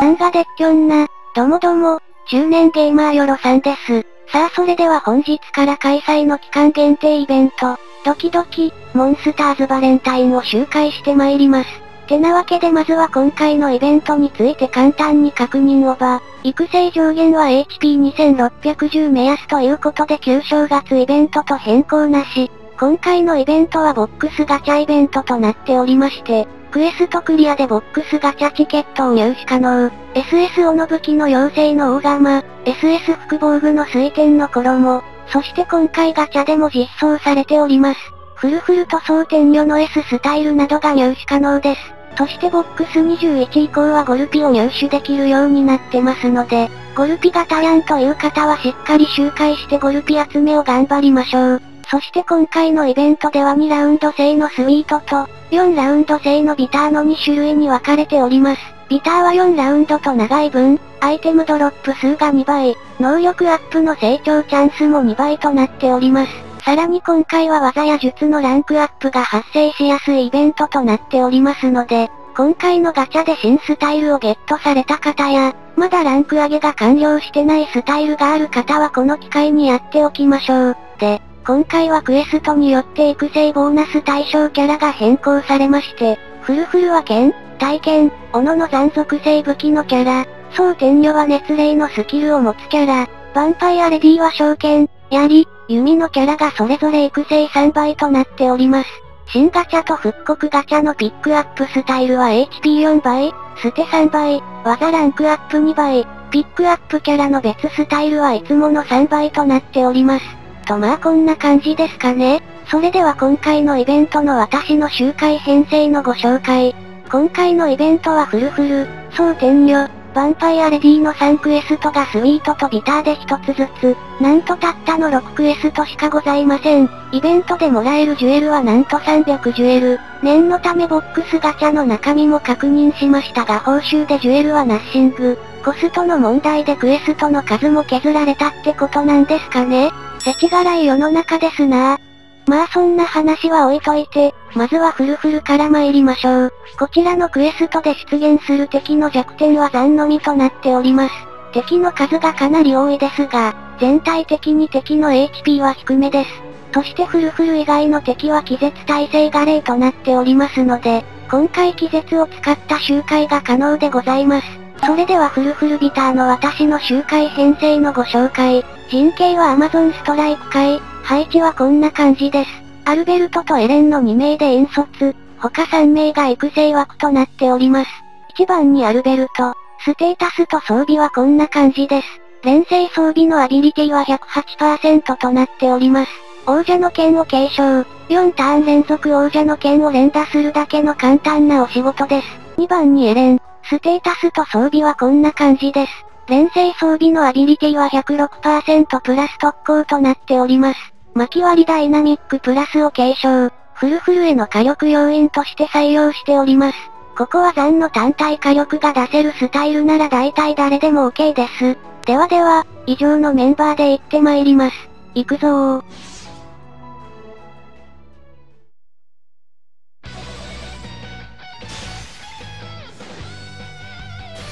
漫画でっきょんな、どもども、中年ゲーマーよろさんです。さあそれでは本日から開催の期間限定イベント、ドキドキ、モンスターズバレンタインを周回して参ります。てなわけでまずは今回のイベントについて簡単に確認をば、育成上限は HP2610 目安ということで旧正月イベントと変更なし、今回のイベントはボックスガチャイベントとなっておりまして、クエストクリアでボックスガチャチケットを入手可能。SS 斧武器の妖精の大釜、SS 複防具の水天の衣、そして今回ガチャでも実装されております。フルフル塗装天女の S スタイルなどが入手可能です。そしてボックス21以降はゴルピを入手できるようになってますので、ゴルピが足らんという方はしっかり周回してゴルピ集めを頑張りましょう。そして今回のイベントでは2ラウンド制のスイートと、4ラウンド制のビターの2種類に分かれております。ビターは4ラウンドと長い分、アイテムドロップ数が2倍、能力アップの成長チャンスも2倍となっております。さらに今回は技や術のランクアップが発生しやすいイベントとなっておりますので、今回のガチャで新スタイルをゲットされた方や、まだランク上げが完了してないスタイルがある方はこの機会にやっておきましょう。で、今回はクエストによって育成ボーナス対象キャラが変更されまして、フルフルは剣、体験、斧の残属性武器のキャラ、総天女は熱霊のスキルを持つキャラ、ヴァンパイアレディは召剣、槍、弓のキャラがそれぞれ育成3倍となっております。新ガチャと復刻ガチャのピックアップスタイルは HP4 倍、ステ3倍、技ランクアップ2倍、ピックアップキャラの別スタイルはいつもの3倍となっております。とまあこんな感じですかね。それでは今回のイベントの私の周回編成のご紹介。今回のイベントはフルフル、総天女、ヴァンパイアレディの3クエストがスイートとビターで1つずつ、なんとたったの6クエストしかございません。イベントでもらえるジュエルはなんと300ジュエル。念のためボックスガチャの中身も確認しましたが報酬でジュエルはナッシング。コストの問題でクエストの数も削られたってことなんですかね世知辛い世の中ですなぁまあそんな話は置いといて、まずはフルフルから参りましょう。こちらのクエストで出現する敵の弱点は残のみとなっております。敵の数がかなり多いですが、全体的に敵の HP は低めです。そしてフルフル以外の敵は気絶耐性が例となっておりますので、今回気絶を使った周回が可能でございます。それではフルフルビターの私の周回編成のご紹介。人形は Amazon ストライク会、配置はこんな感じです。アルベルトとエレンの2名で引率、他3名が育成枠となっております。1番にアルベルト、ステータスと装備はこんな感じです。連星装備のアビリティは108%となっております。王者の剣を継承、4ターン連続王者の剣を連打するだけの簡単なお仕事です。2番にエレン、ステータスと装備はこんな感じです。連星装備のアビリティは106%プラス特攻となっております。巻き割りダイナミックプラスを継承、フルフルへの火力要因として採用しております。ここは残の単体火力が出せるスタイルなら大体誰でも OK です。ではでは、以上のメンバーで行って参ります。行くぞー。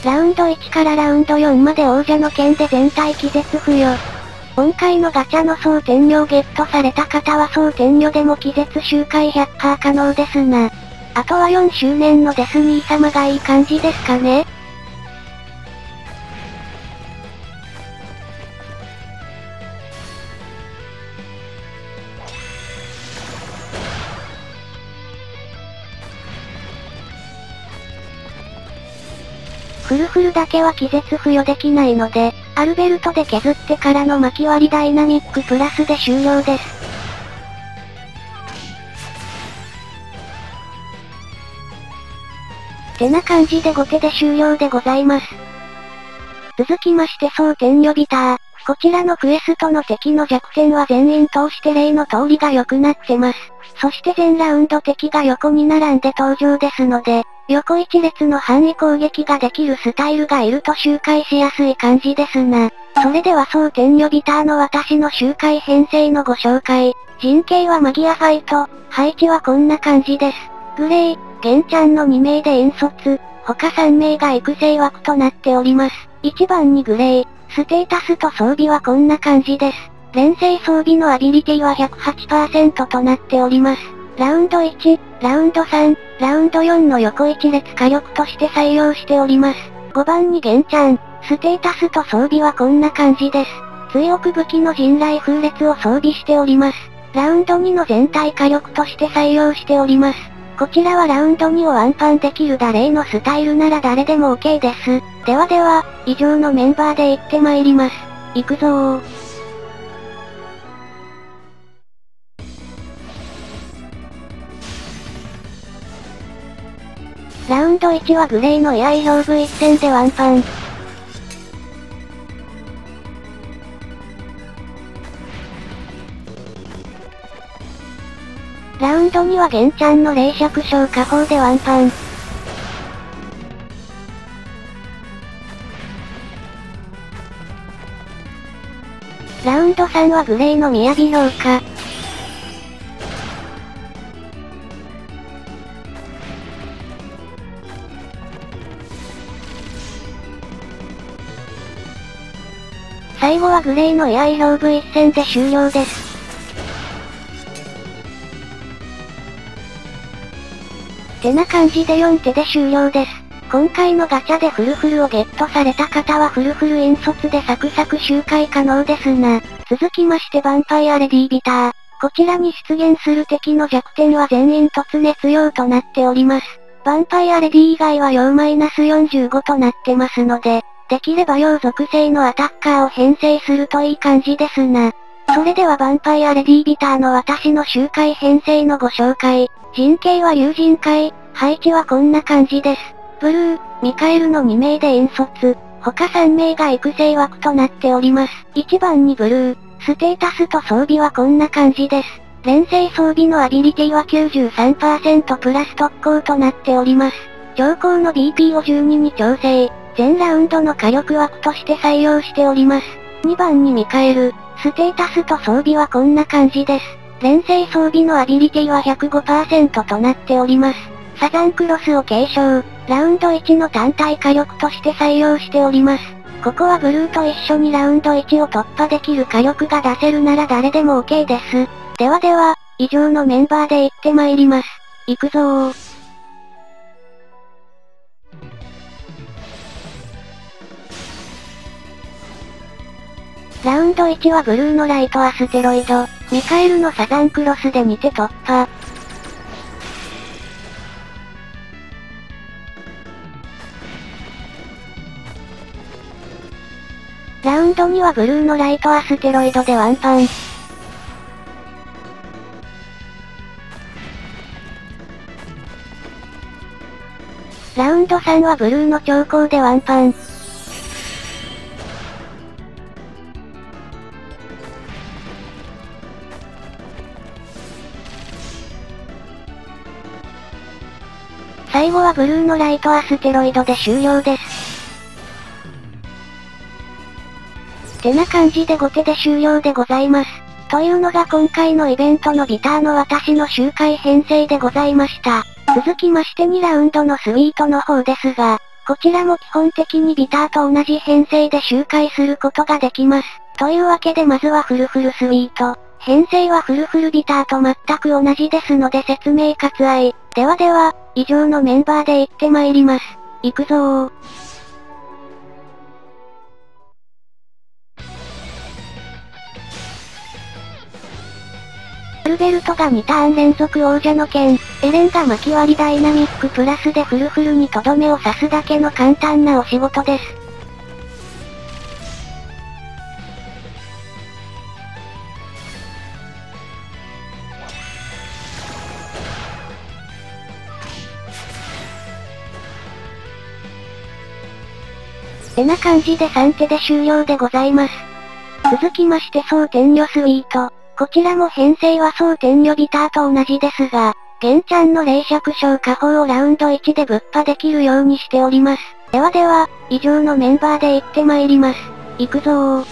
ラウンド1からラウンド4まで王者の剣で全体気絶不要。今回のガチャの総天女をゲットされた方は総天女でも気絶周回100%可能ですな。あとは4周年のデスニー様がいい感じですかね？フルフルだけは気絶付与できないので、アルベルトで削ってからの巻き割りダイナミックプラスで終了です。てな感じで後手で終了でございます。続きまして総天呼びター。こちらのクエストの敵の弱点は全員通して例の通りが良くなってます。そして全ラウンド敵が横に並んで登場ですので、横一列の範囲攻撃ができるスタイルがいると周回しやすい感じですな。それでは総天呼びターの私の周回編成のご紹介。人形はマギアファイト、配置はこんな感じです。グレイ、ゲンちゃんの2名で引率、他3名が育成枠となっております。1番にグレー、ステータスと装備はこんな感じです。連星装備のアビリティは108%となっております。ラウンド1、ラウンド3、ラウンド4の横一列火力として採用しております。5番にゲンちゃん、ステータスと装備はこんな感じです。強く武器の陣雷風列を装備しております。ラウンド2の全体火力として採用しております。こちらはラウンド2をワンパンできるダレイのスタイルなら誰でも OK です。ではでは、以上のメンバーで行ってまいります。行くぞー。ンド1はグレーのエアイ表部一戦でワンパン。ラウンド2はゲンちゃんの冷尺消火砲でワンパン。ラウンド3はグレーの雅廊下。最後はグレーのエアイローブ一戦で終了です。てな感じで4手で終了です。今回のガチャでフルフルをゲットされた方はフルフル引率でサクサク周回可能ですな。続きましてヴァンパイアレディビター。こちらに出現する敵の弱点は全員突熱用となっております。ヴァンパイアレディ以外は用マイナス45となってますので、できれば用属性のアタッカーを編成するといい感じですな。それではヴァンパイアレディービターの私の周回編成のご紹介。人形は友人会、配置はこんな感じです。ブルー、ミカエルの2名で引率、他3名が育成枠となっております。1番にブルー、ステータスと装備はこんな感じです。連星装備のアビリティは93%プラス特攻となっております。超高の BP を12に調整、全ラウンドの火力枠として採用しております。2番にミカエル、ステータスと装備はこんな感じです。連星装備のアビリティは105%となっております。サザンクロスを継承、ラウンド1の単体火力として採用しております。ここはブルーと一緒にラウンド1を突破できる火力が出せるなら誰でも OK です。ではでは、以上のメンバーで行ってまいります。行くぞー。ラウンド1はブルーのライトアステロイド、ミカエルのサザンクロスで2手突破。ラウンド2はブルーのライトアステロイドでワンパン。ラウンド3はブルーの兆候でワンパン。最後はブルーのライトアステロイドで終了です。てな感じで後手で終了でございます。というのが今回のイベントのビターの私の周回編成でございました。続きまして2ラウンドのスイートの方ですが、こちらも基本的にビターと同じ編成で周回することができます。というわけでまずはフルフルスイート。編成はフルフルビターと全く同じですので説明割愛。ではでは、以上のメンバーで行ってまいります。行くぞー。アルベルトが2ターン連続王者の剣、エレンが巻き割りダイナミックプラスでフルフルにとどめを刺すだけの簡単なお仕事です。てな感じで3手で終了でございます。続きまして総天女スイート。こちらも編成は総天女ビターと同じですが、玄ちゃんの冷尺消火砲をラウンド1でぶっ破できるようにしております。ではでは、以上のメンバーで行ってまいります。行くぞー。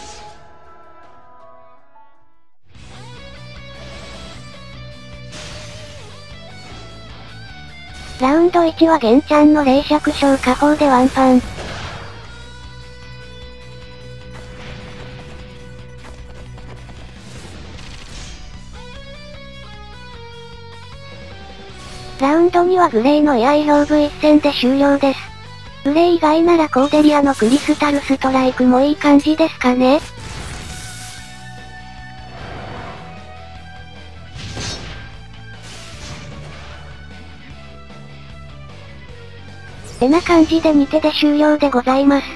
ラウンド1は玄ちゃんの冷尺小下方でワンパン。ラウンド2はグレイのエアイローブ一戦で終了です。グレイ以外ならコーデリアのクリスタルストライクもいい感じですかねてな感じで2手で終了でございます。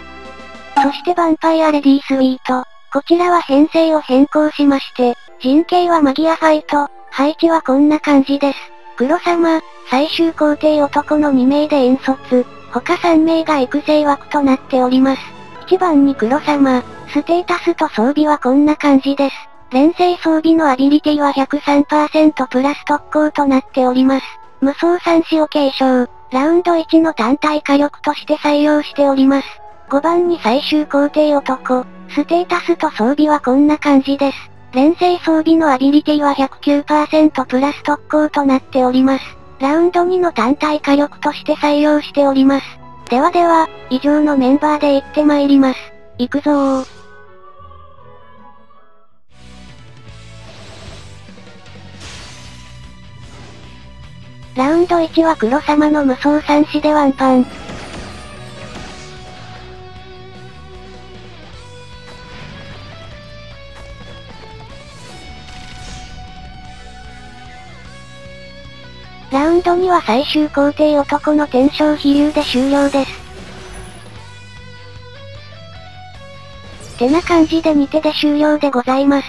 そしてヴァンパイアレディースウィート。こちらは編成を変更しまして、人形はマギアファイト、配置はこんな感じです。黒様、最終皇帝男の2名で引率、他3名が育成枠となっております。1番に黒様、ステータスと装備はこんな感じです。連星装備のアビリティは103%プラス特攻となっております。無双三子を継承、ラウンド1の単体火力として採用しております。5番に最終皇帝男、ステータスと装備はこんな感じです。連星装備のアビリティは109%プラス特攻となっております。ラウンド2の単体火力として採用しております。ではでは、以上のメンバーで行ってまいります。行くぞー。ラウンド1は黒様の無双三子でワンパン。ンド2は最終工程男の天正飛竜で終了です。てな感じで2手で終了でございます。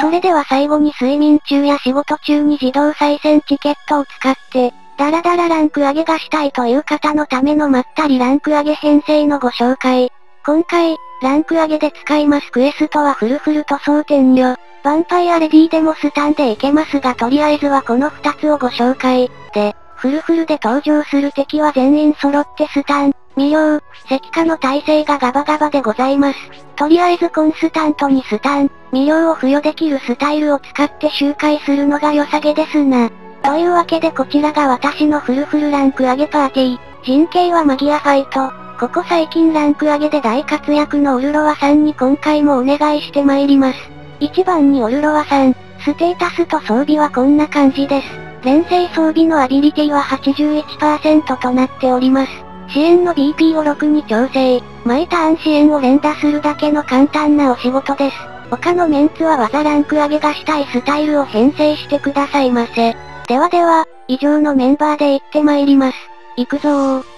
それでは最後に睡眠中や仕事中に自動再選チケットを使って、ダラダラランク上げがしたいという方のためのまったりランク上げ編成のご紹介。今回、ランク上げで使いますクエストはフルフル塗装店よ。ヴァンパイアレディでもスタンでいけますがとりあえずはこの2つをご紹介。で、フルフルで登場する敵は全員揃ってスタン、未了、石化の耐性がガバガバでございます。とりあえずコンスタントにスタン、未了を付与できるスタイルを使って周回するのが良さげですな。というわけでこちらが私のフルフルランク上げパーティー。人形はマギアファイト。ここ最近ランク上げで大活躍のウルロワさんに今回もお願いしてまいります。1番にオルロワさん、ステータスと装備はこんな感じです。連星装備のアビリティは81%となっております。支援の BP を6に調整、毎ターン支援を連打するだけの簡単なお仕事です。他のメンツは技ランク上げがしたいスタイルを編成してくださいませ。ではでは、以上のメンバーで行ってまいります。行くぞー。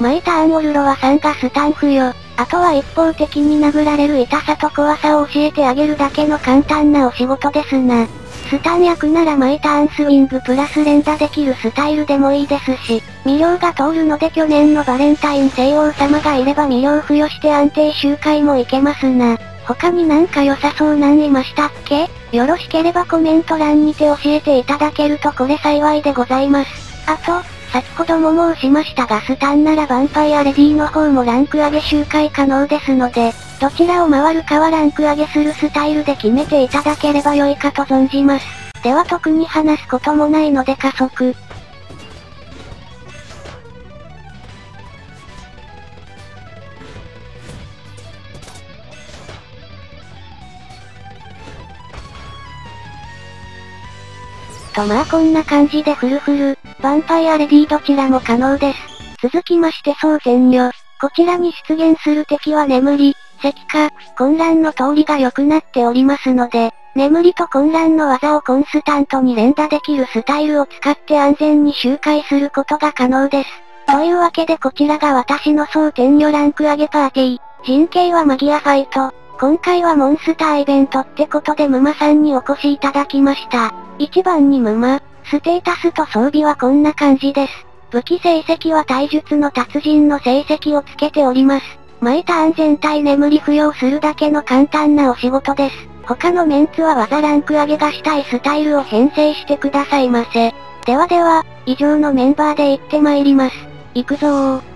マイターンオルロは3がスタンフよ。あとは一方的に殴られる痛さと怖さを教えてあげるだけの簡単なお仕事ですな。スタン役ならマイターンスウィングプラス連打できるスタイルでもいいですし、未了が通るので去年のバレンタイン西王様がいれば未了付与して安定周回もいけますな。他になんか良さそうなんいましたっけ？よろしければコメント欄にて教えていただけるとこれ幸いでございます。あと、先ほども申しましたがスタンならヴァンパイアレディの方もランク上げ周回可能ですので、どちらを回るかはランク上げするスタイルで決めていただければ良いかと存じます。では特に話すこともないので加速。とまあこんな感じでフルフル、ヴァンパイアレディどちらも可能です。続きまして総戦よ。こちらに出現する敵は眠り、石化、混乱の通りが良くなっておりますので、眠りと混乱の技をコンスタントに連打できるスタイルを使って安全に周回することが可能です。というわけでこちらが私の総天女ランク上げパーティー。人形はマギアファイト。今回はモンスターイベントってことでムマさんにお越しいただきました。1番にムマ、ステータスと装備はこんな感じです。武器成績は体術の達人の成績をつけております。毎ターン全体眠り付与するだけの簡単なお仕事です。他のメンツは技ランク上げがしたいスタイルを編成してくださいませ。ではでは、以上のメンバーで行ってまいります。行くぞー。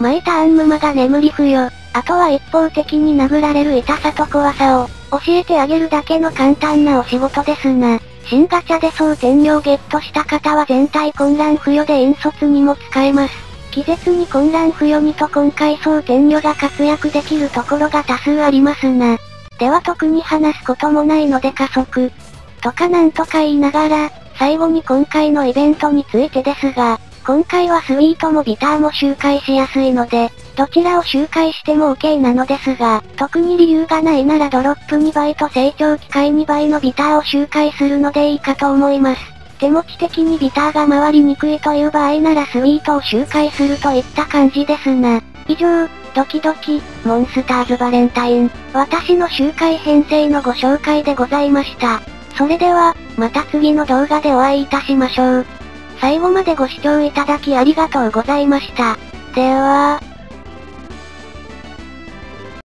マイターン沼が眠り不よ。あとは一方的に殴られる痛さと怖さを、教えてあげるだけの簡単なお仕事ですな。新ガチャで総天領ゲットした方は全体混乱不要で引率にも使えます。気絶に混乱不要にと今回総天領が活躍できるところが多数ありますな。では特に話すこともないので加速。とかなんとか言いながら、最後に今回のイベントについてですが、今回はスイートもビターも周回しやすいので、どちらを周回しても OK なのですが、特に理由がないならドロップ2倍と成長機械2倍のビターを周回するのでいいかと思います。手持ち的にビターが回りにくいという場合ならスイートを周回するといった感じですな。以上、ドキドキ、モンスターズバレンタイン、私の周回編成のご紹介でございました。それでは、また次の動画でお会いいたしましょう。最後までご視聴いただきありがとうございました。では、